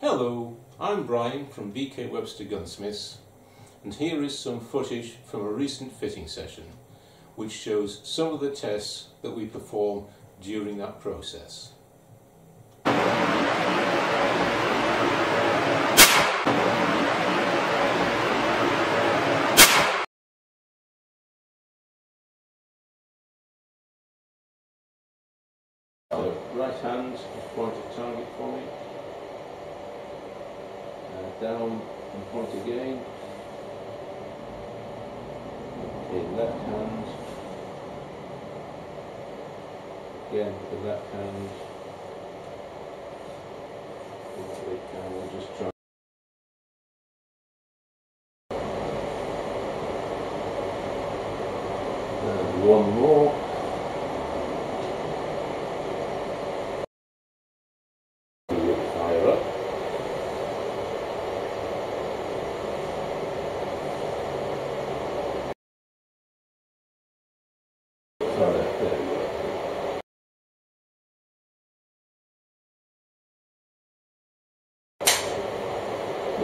Hello, I'm Brian from B K Webster Gunsmiths, and here is some footage from a recent fitting session, which shows some of the tests that we perform during that process. Right hand, point at target for me. Down and point again. Okay, left hand. Again the left hand. Okay, we'll just try. And one more. Fire up. Sorry, there we go.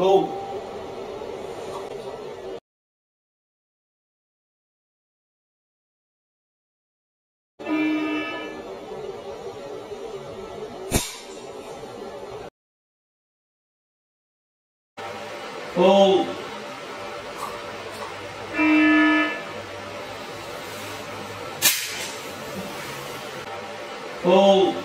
these. Pull. Pull.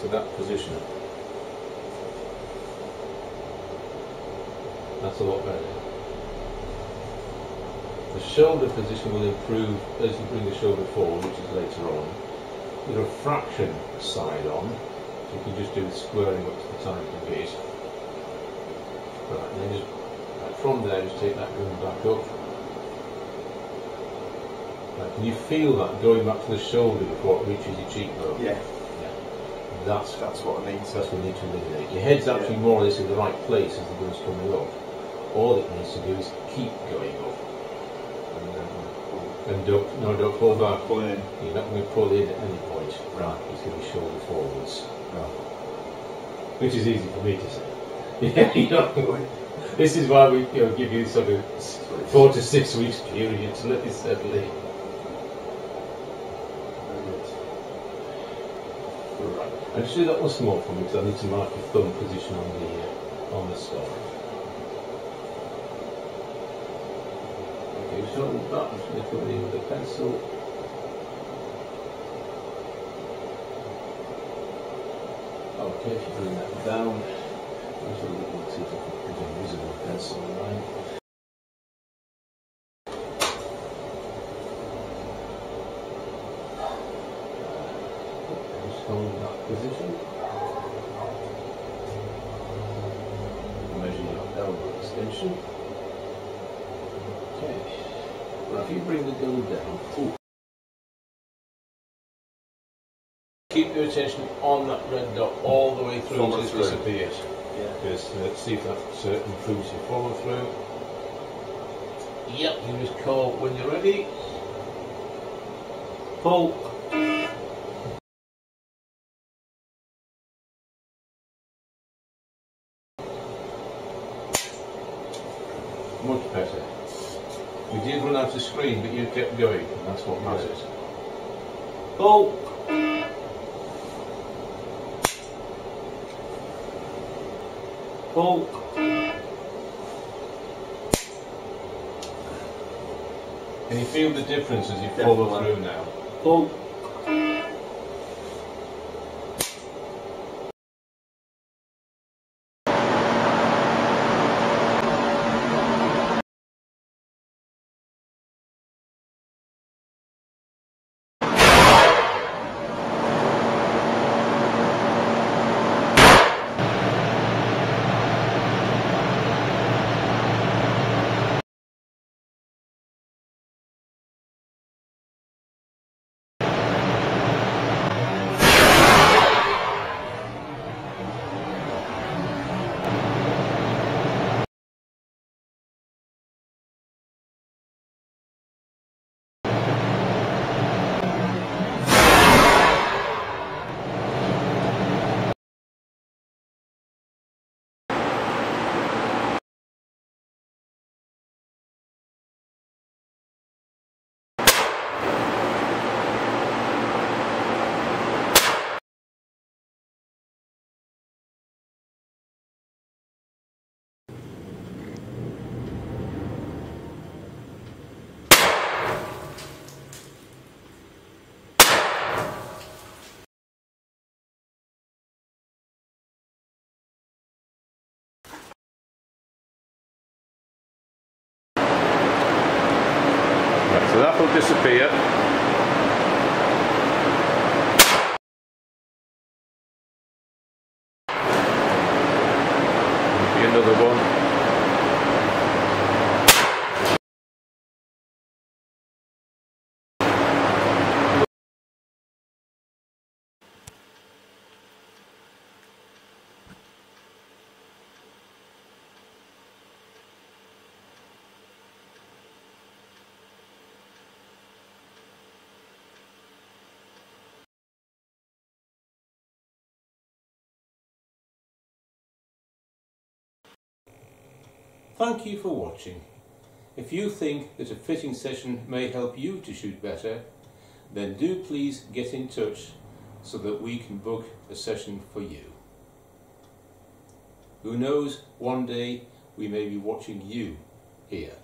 To that position. That's a lot better. The shoulder position will improve as you bring the shoulder forward, which is later on. You're a fraction side on, so you can just do the squaring up to the time timing bit. Right, and then just from there, just take that gun back up. Right, can you feel that going back to the shoulder before it reaches your cheekbone? Yeah, That's that's what I need. that's what we need to eliminate. Your head's actually Yeah. more or less in the right place as the gun's coming up. All it needs to do is keep going up. And, um, and don't, no, don't pull back. Pull in. You're not going to pull in at any point. Right. It's going to be shoulder forwards. Right. Which is easy for me to say. Yeah, you know. This is why we you know, give you sort of four to six weeks period to let it settle in. Right. And just do that once more for me because I need to mark the thumb position on the uh, on the stock. Okay, so that I'm just going to put in with a pencil. Okay, if you bring that down, just a little see if I can put a visible pencil line. That position. Measure your elbow extension. Okay. Now if you bring the gun down, ooh. keep your attention on that red dot all the way through until it disappears. Yeah. Just uh, see if that uh, improves your follow through. Yep, you just call when you're ready. Pull. Much better. We did run out of screen, but you kept going, and that's what matters. Pull. Pull. Can you feel the difference as you follow through now? Pull. Disappear. Another one. Thank you for watching. If you think that a fitting session may help you to shoot better, then do please get in touch so that we can book a session for you. Who knows, one day we may be watching you here.